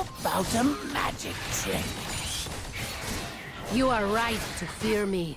About a magic trick? You are right to fear me.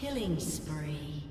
Killing spree.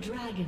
Dragon.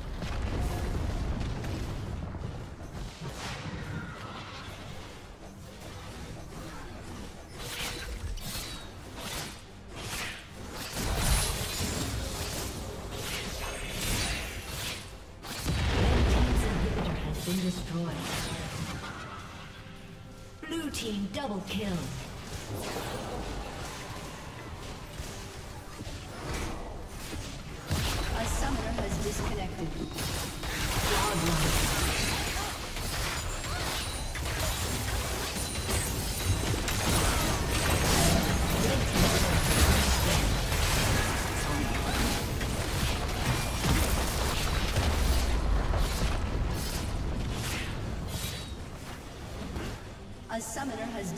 Kill. A summoner has disconnected. Godlike.